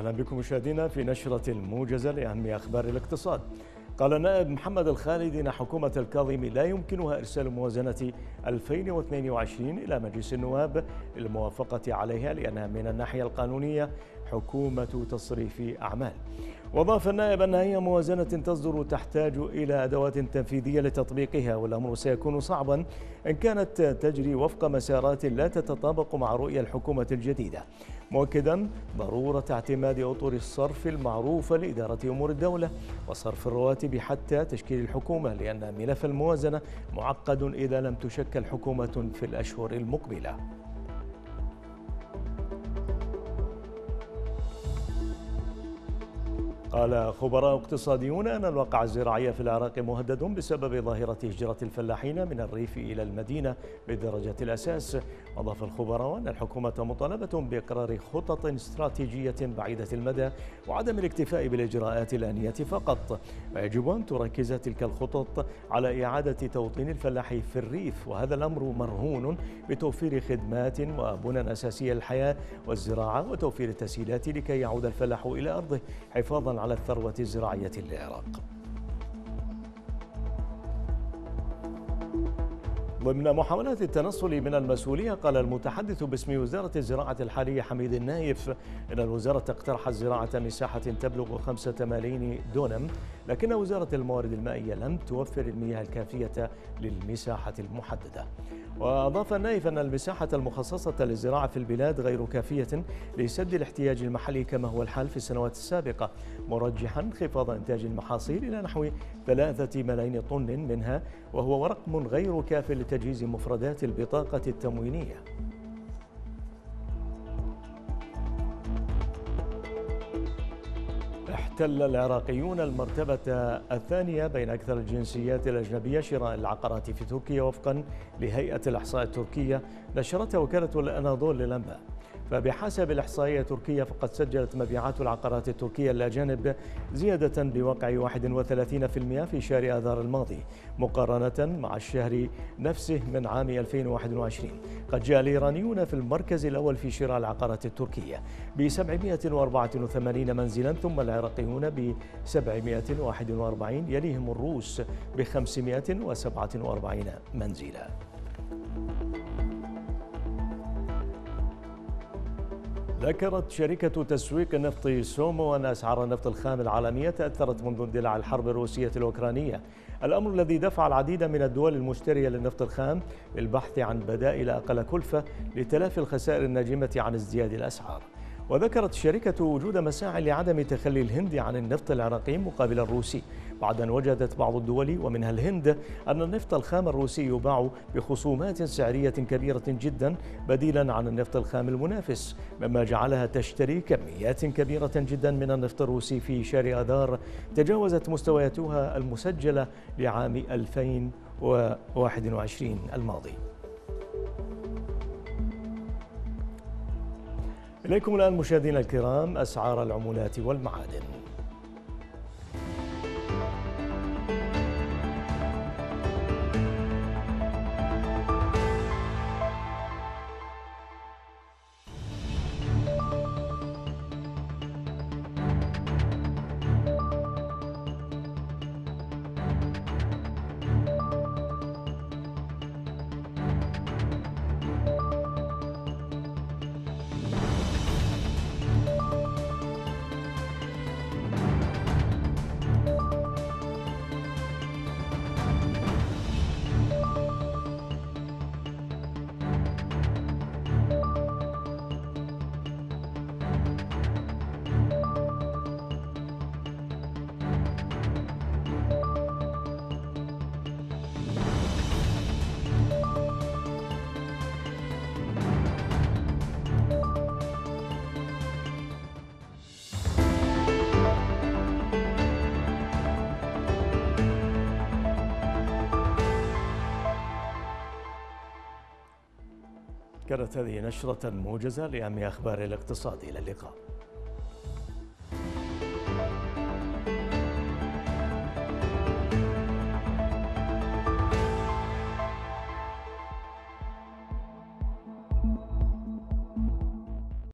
أهلا بكم مشاهدينا في نشرة الموجزة لأهم أخبار الاقتصاد. قال النائب محمد الخالدي أن حكومة الكاظمي لا يمكنها إرسال موازنة 2022 إلى مجلس النواب للموافقة عليها لأنها من الناحية القانونية حكومة تصريف أعمال. وضاف النائب أن أي موازنة تصدر تحتاج إلى أدوات تنفيذية لتطبيقها والأمر سيكون صعبا إن كانت تجري وفق مسارات لا تتطابق مع رؤية الحكومة الجديدة. مؤكدا ضرورة اعتماد أطر الصرف المعروفة لإدارة أمور الدولة وصرف الرواتب حتى تشكيل الحكومة لأن ملف الموازنة معقد إذا لم تشكل حكومة في الأشهر المقبلة. قال خبراء اقتصاديون أن الواقع الزراعي في العراق مهدد بسبب ظاهرة هجرة الفلاحين من الريف إلى المدينة بدرجة الأساس. أضاف الخبراء أن الحكومة مطالبة بإقرار خطط استراتيجية بعيدة المدى وعدم الاكتفاء بالإجراءات الآنية فقط. ويجب أن تركز تلك الخطط على إعادة توطين الفلاح في الريف وهذا الأمر مرهون بتوفير خدمات وبنى أساسية للحياة والزراعة وتوفير التسهيلات لكي يعود الفلاح إلى أرضه حفاظا على الثروة الزراعية للعراق ضمن محاولات التنصل من المسؤولية قال المتحدث باسم وزارة الزراعة الحالية حميد النايف إن الوزارة اقترحت زراعة مساحة تبلغ خمسة ملايين دونم لكن وزارة الموارد المائية لم توفر المياه الكافية للمساحة المحددة. وأضاف النايف أن المساحة المخصصة للزراعة في البلاد غير كافية لسد الاحتياج المحلي كما هو الحال في السنوات السابقة مرجحا انخفاض إنتاج المحاصيل إلى نحو ثلاثة ملايين طن منها وهو رقم غير كاف لتجهيز مفردات البطاقة التموينية. احتل العراقيون المرتبة الثانية بين أكثر الجنسيات الأجنبية شراء العقارات في تركيا وفقا لهيئة الإحصاء التركية نشرتها وكالة الأناضول للأنباء. فبحسب الإحصائية التركية فقد سجلت مبيعات العقارات التركية الأجانب زيادة بواقع 31% في شهر آذار الماضي مقارنة مع الشهر نفسه من عام 2021 قد جاء الإيرانيون في المركز الأول في شراء العقارات التركية ب 784 منزلا ثم العراقيون ب 741 يليهم الروس ب 547 منزلا. ذكرت شركة تسويق النفط سومو أن أسعار النفط الخام العالمية تأثرت منذ اندلاع الحرب الروسية الأوكرانية. الأمر الذي دفع العديد من الدول المشترية للنفط الخام للبحث عن بدائل أقل كلفة لتلافي الخسائر الناجمة عن ازدياد الأسعار. وذكرت الشركة وجود مساعي لعدم تخلي الهند عن النفط العراقي مقابل الروسي. بعد أن وجدت بعض الدول ومنها الهند أن النفط الخام الروسي يباع بخصومات سعرية كبيرة جدا بديلا عن النفط الخام المنافس مما جعلها تشتري كميات كبيرة جدا من النفط الروسي في شهر آذار تجاوزت مستوياتها المسجلة لعام 2021 الماضي. إليكم الآن مشاهدينا الكرام أسعار العملات والمعادن. كانت هذه نشرة موجزة لأهم أخبار الاقتصاد. إلى اللقاء.